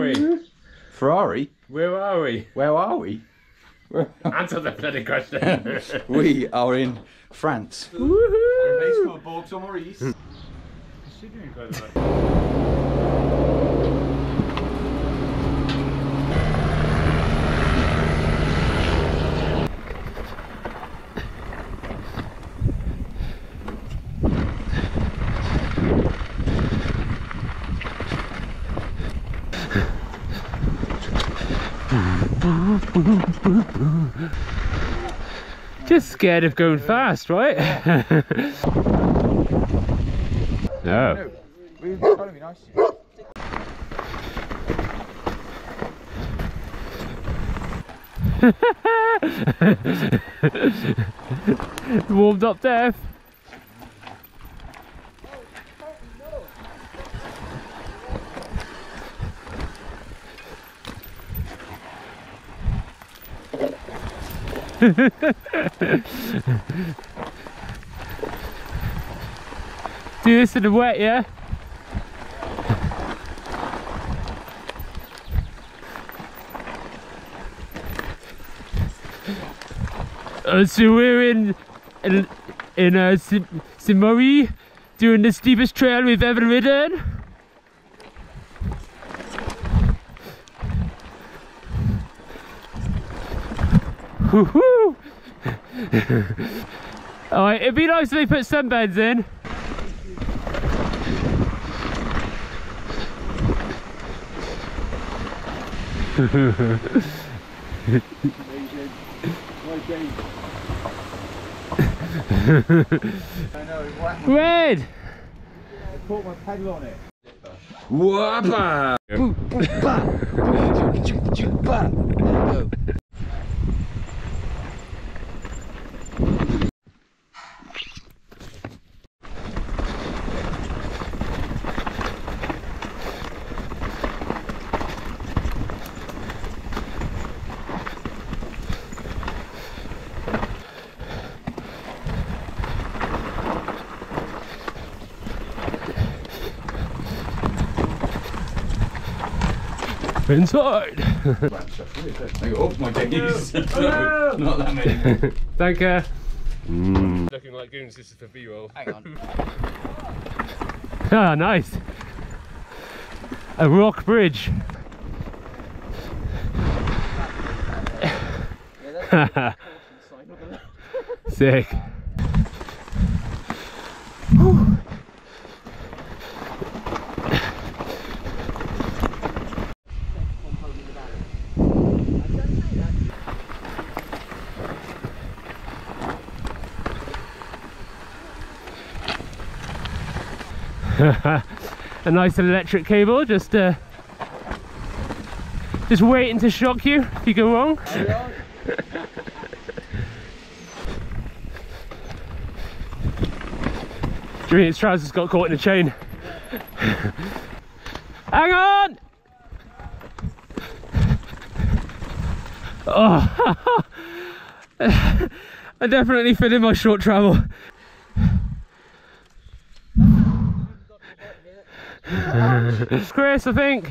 we? Ferrari? Where are we? Where are we? Answer the bloody question. we are in France. Woohoo! place called Just scared of going fast, right? no. Warmed up death. Do this in the wet, yeah? Uh, so we're in in, in uh, Sim- Simori doing the steepest trail we've ever ridden. Woohoo! Alright, it'd be nice if they put sunbeds in. Red! I put my pedal on it. Whoppa! Inside! Oh my days. no, not that many. Thank you. Looking like goons, this is for B-roll. Hang on. Ah, nice. A rock bridge. Sick. a nice electric cable just uh, just waiting to shock you if you go wrong. Julian's trousers got caught in a chain? Hang on! Oh I definitely fit in my short travel Chris, I think.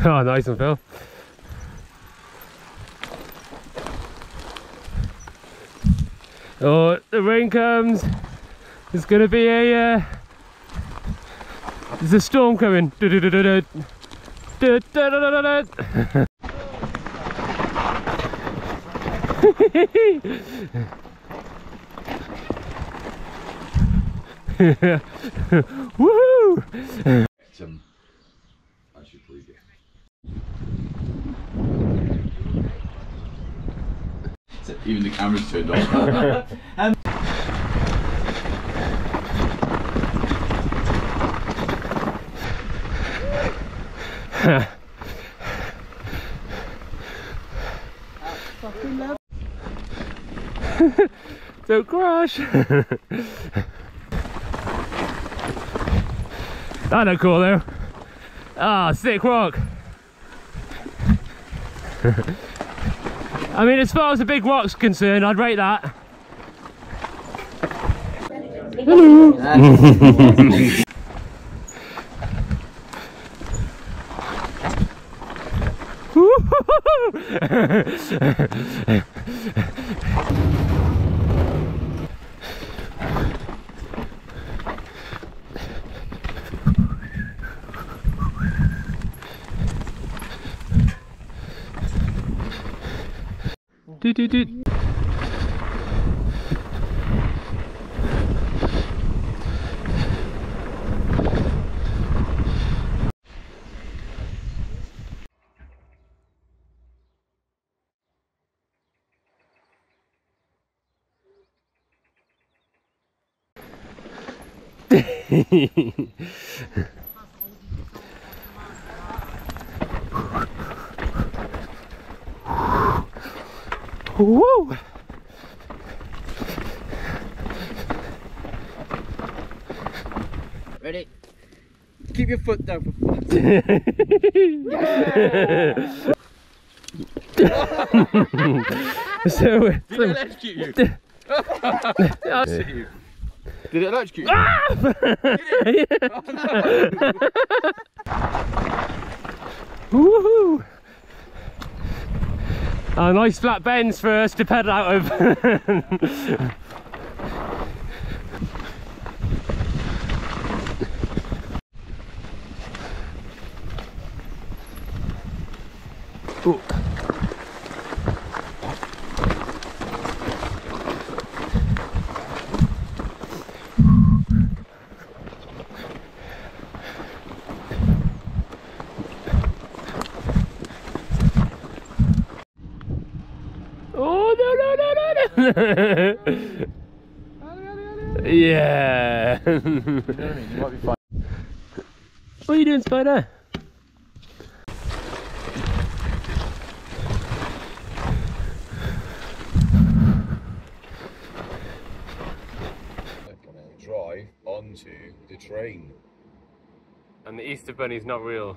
Oh, nice one, Phil. Oh, the rain comes. There's gonna be a. Uh, there's a storm coming. Woohoo! Um, I should probably get. So Even the camera's turned off. Don't crash. that look cool though. Ah, sick rock. I mean, as far as the big rock's concerned, I'd rate that. Doot, doot, doot. Woo! Ready? Keep your foot down for so, Did uh, it electrocute you? Did it electrocute you? Ah! Woohoo! Oh, nice flat bends for us to pedal out of. Oh yeah. You might be fine. what are you doing, Spider? drive onto the train. And the Easter Bunny is not real.